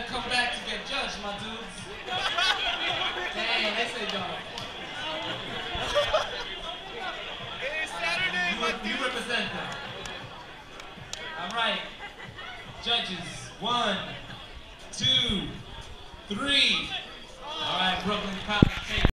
Nah, gotta come back to get judged, my dudes. Dang, they say don't. It's Saturday, You, my you dude. represent them. All right. Judges, one, two, three. All right, Brooklyn College.